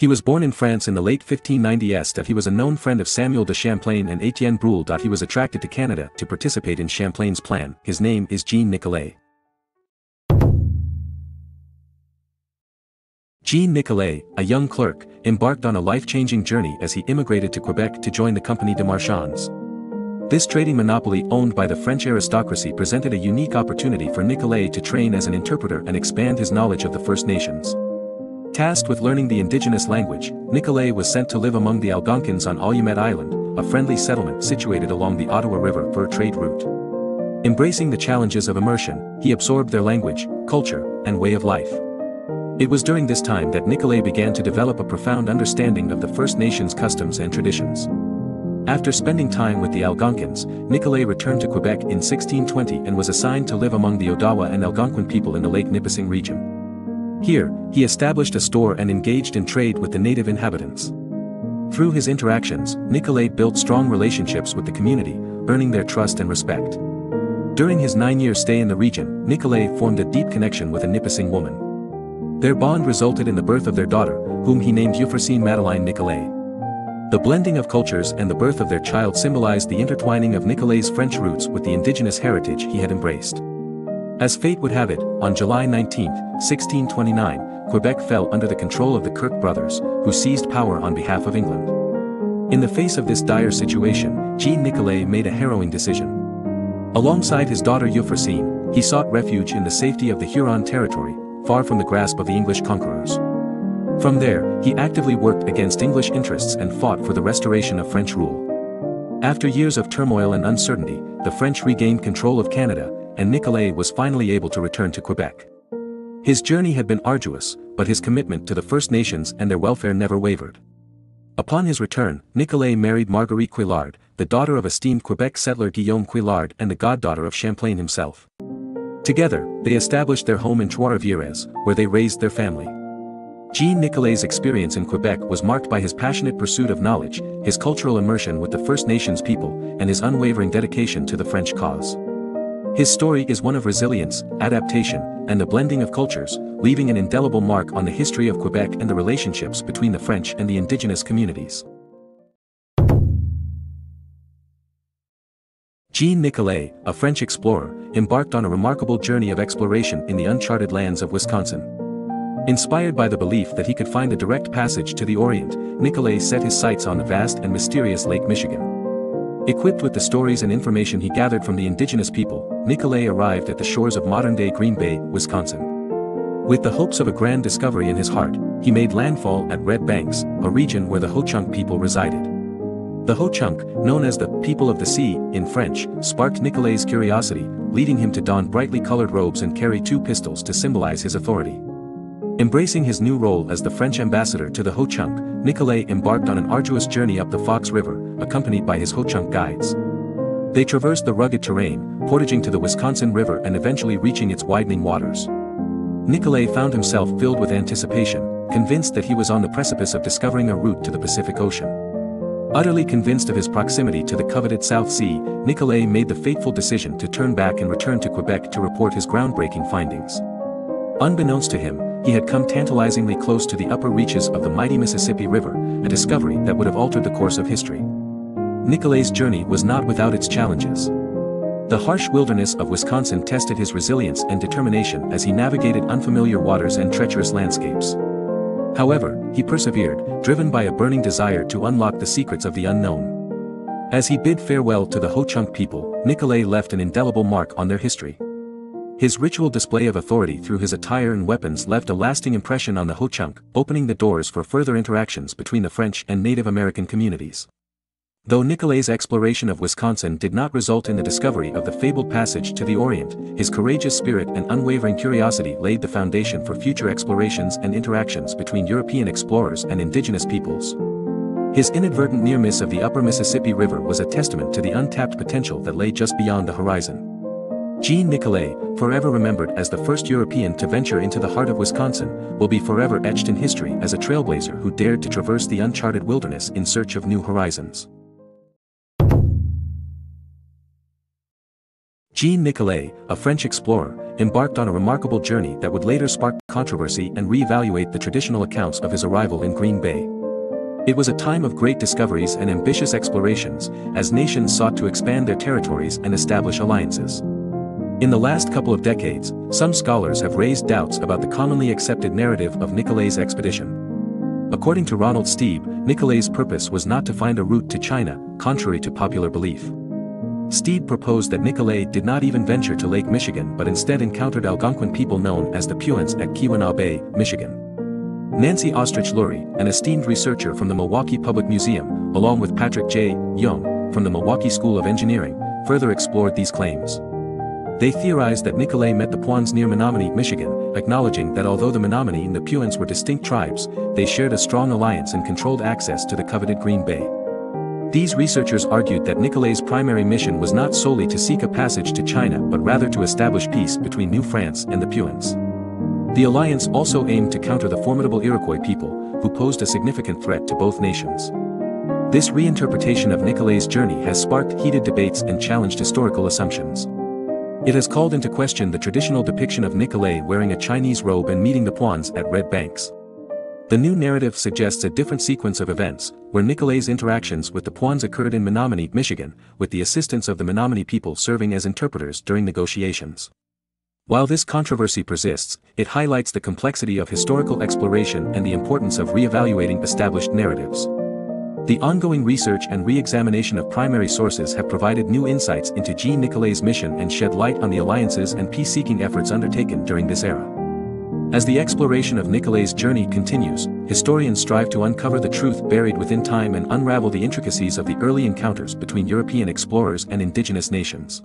He was born in France in the late 1590s that he was a known friend of Samuel de Champlain and Etienne Brule. That he was attracted to Canada to participate in Champlain's plan. His name is Jean Nicolet. Jean Nicolet, a young clerk, embarked on a life-changing journey as he immigrated to Quebec to join the Compagnie de Marchands. This trading monopoly owned by the French aristocracy presented a unique opportunity for Nicolet to train as an interpreter and expand his knowledge of the First Nations. Tasked with learning the indigenous language, Nicolet was sent to live among the Algonquins on Allumette Island, a friendly settlement situated along the Ottawa River for a trade route. Embracing the challenges of immersion, he absorbed their language, culture, and way of life. It was during this time that Nicolet began to develop a profound understanding of the First Nations customs and traditions. After spending time with the Algonquins, Nicolet returned to Quebec in 1620 and was assigned to live among the Odawa and Algonquin people in the Lake Nipissing region. Here, he established a store and engaged in trade with the native inhabitants. Through his interactions, Nicolet built strong relationships with the community, earning their trust and respect. During his nine-year stay in the region, Nicolet formed a deep connection with a Nipissing woman. Their bond resulted in the birth of their daughter, whom he named Euphrosyne Madeleine Nicolet. The blending of cultures and the birth of their child symbolized the intertwining of Nicolet's French roots with the indigenous heritage he had embraced. As fate would have it, on July 19, 1629, Quebec fell under the control of the Kirke brothers, who seized power on behalf of England. In the face of this dire situation, Jean Nicolet made a harrowing decision. Alongside his daughter Euphrosyne, he sought refuge in the safety of the Huron territory, far from the grasp of the English conquerors. From there, he actively worked against English interests and fought for the restoration of French rule. After years of turmoil and uncertainty, the French regained control of Canada, and Nicolet was finally able to return to Quebec. His journey had been arduous, but his commitment to the First Nations and their welfare never wavered. Upon his return, Nicolet married Marguerite Couillard, the daughter of esteemed Quebec settler Guillaume Couillard and the goddaughter of Champlain himself. Together, they established their home in Trois-Rivières, where they raised their family. Jean Nicolet's experience in Quebec was marked by his passionate pursuit of knowledge, his cultural immersion with the First Nations people, and his unwavering dedication to the French cause. His story is one of resilience, adaptation, and the blending of cultures, leaving an indelible mark on the history of Quebec and the relationships between the French and the indigenous communities. Jean Nicolet, a French explorer, embarked on a remarkable journey of exploration in the uncharted lands of Wisconsin. Inspired by the belief that he could find a direct passage to the Orient, Nicolet set his sights on the vast and mysterious Lake Michigan. Equipped with the stories and information he gathered from the indigenous people, Nicolet arrived at the shores of modern-day Green Bay, Wisconsin. With the hopes of a grand discovery in his heart, he made landfall at Red Banks, a region where the Ho-Chunk people resided. The Ho-Chunk, known as the people of the sea in French, sparked Nicolet's curiosity, leading him to don brightly colored robes and carry two pistols to symbolize his authority. Embracing his new role as the French ambassador to the Ho-Chunk, Nicolet embarked on an arduous journey up the Fox River, accompanied by his Ho-Chunk guides. They traversed the rugged terrain, portaging to the Wisconsin River and eventually reaching its widening waters. Nicolet found himself filled with anticipation, convinced that he was on the precipice of discovering a route to the Pacific Ocean. Utterly convinced of his proximity to the coveted South Sea, Nicolet made the fateful decision to turn back and return to Quebec to report his groundbreaking findings. Unbeknownst to him, he had come tantalizingly close to the upper reaches of the mighty Mississippi River, a discovery that would have altered the course of history. Nicolet's journey was not without its challenges. The harsh wilderness of Wisconsin tested his resilience and determination as he navigated unfamiliar waters and treacherous landscapes. However, he persevered, driven by a burning desire to unlock the secrets of the unknown. As he bid farewell to the Ho-Chunk people, Nicolet left an indelible mark on their history. His ritual display of authority through his attire and weapons left a lasting impression on the Ho-Chunk, opening the doors for further interactions between the French and Native American communities. Though Nicolet's exploration of Wisconsin did not result in the discovery of the fabled passage to the Orient, his courageous spirit and unwavering curiosity laid the foundation for future explorations and interactions between European explorers and indigenous peoples. His inadvertent near miss of the upper Mississippi River was a testament to the untapped potential that lay just beyond the horizon. Jean Nicolet, forever remembered as the first European to venture into the heart of Wisconsin, will be forever etched in history as a trailblazer who dared to traverse the uncharted wilderness in search of new horizons. Jean Nicolet, a French explorer, embarked on a remarkable journey that would later spark controversy and re-evaluate the traditional accounts of his arrival in Green Bay. It was a time of great discoveries and ambitious explorations, as nations sought to expand their territories and establish alliances. In the last couple of decades, some scholars have raised doubts about the commonly accepted narrative of Nicolet's expedition. According to Ronald Stieb, Nicolet's purpose was not to find a route to China, contrary to popular belief. Stieb proposed that Nicolet did not even venture to Lake Michigan but instead encountered Algonquin people known as the Puans at Keweenaw Bay, Michigan. Nancy Oestreich Lurie, an esteemed researcher from the Milwaukee Public Museum, along with Patrick J. Jung, from the Milwaukee School of Engineering, further explored these claims. They theorized that Nicolet met the Puans near Menominee, Michigan, acknowledging that although the Menominee and the Puans were distinct tribes, they shared a strong alliance and controlled access to the coveted Green Bay. These researchers argued that Nicolet's primary mission was not solely to seek a passage to China but rather to establish peace between New France and the Puans. The alliance also aimed to counter the formidable Iroquois people, who posed a significant threat to both nations. This reinterpretation of Nicolet's journey has sparked heated debates and challenged historical assumptions. It has called into question the traditional depiction of Nicolet wearing a Chinese robe and meeting the Puans at Red Banks. The new narrative suggests a different sequence of events, where Nicolet's interactions with the Puans occurred in Menominee, Michigan, with the assistance of the Menominee people serving as interpreters during negotiations. While this controversy persists, it highlights the complexity of historical exploration and the importance of re-evaluating established narratives. The ongoing research and re-examination of primary sources have provided new insights into Jean Nicolet's mission and shed light on the alliances and peace-seeking efforts undertaken during this era. As the exploration of Nicolet's journey continues, historians strive to uncover the truth buried within time and unravel the intricacies of the early encounters between European explorers and indigenous nations.